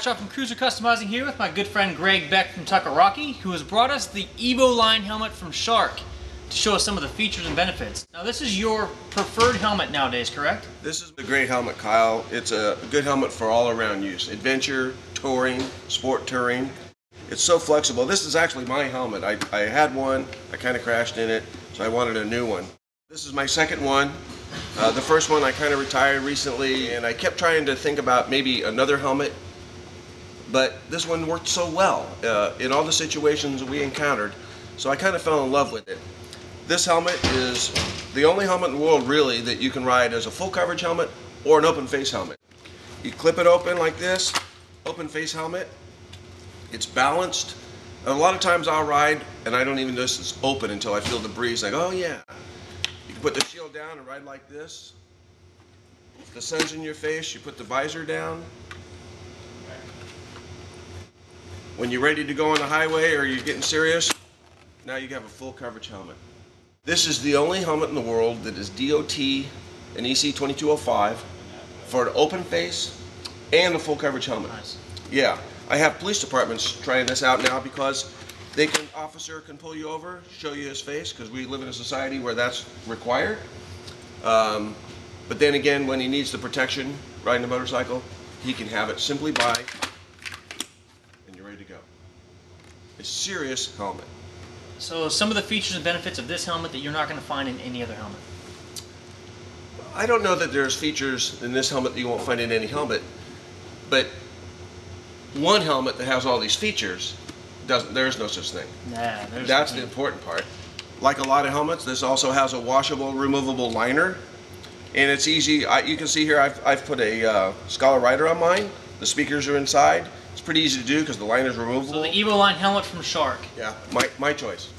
Shaw from Cruiser Customizing here with my good friend Greg Beck from Tucker Rocky, who has brought us the Evoline helmet from Shark to show us some of the features and benefits. Now this is your preferred helmet nowadays, correct? This is a great helmet, Kyle. It's a good helmet for all around use. Adventure, touring, sport touring. It's so flexible. This is actually my helmet. I, I had one, I kind of crashed in it, so I wanted a new one. This is my second one. Uh, the first one I kind of retired recently, and I kept trying to think about maybe another helmet, but this one worked so well uh, in all the situations we encountered, so I kind of fell in love with it. This helmet is the only helmet in the world really that you can ride as a full coverage helmet or an open face helmet. You clip it open like this, open face helmet. It's balanced. A lot of times I'll ride and I don't even notice it's open until I feel the breeze. Like, oh yeah. You can put the shield down and ride like this. If the sun's in your face, you put the visor down. When you're ready to go on the highway or you're getting serious, now you have a full coverage helmet. This is the only helmet in the world that is DOT and EC 2205 for an open face and a full coverage helmet. Nice. Yeah, I have police departments trying this out now because they can officer can pull you over, show you his face because we live in a society where that's required. Um, but then again, when he needs the protection riding a motorcycle, he can have it simply by and you're ready to go. A serious helmet. So some of the features and benefits of this helmet that you're not going to find in any other helmet. I don't know that there's features in this helmet that you won't find in any helmet, but one helmet that has all these features doesn't. There is no such thing. Nah, there's That's the important part. Like a lot of helmets, this also has a washable, removable liner, and it's easy. I, you can see here I've, I've put a uh, Scala Rider on mine. The speakers are inside. It's pretty easy to do because the liner's removable. So the Evoline helmet from Shark. yeah, my, my choice.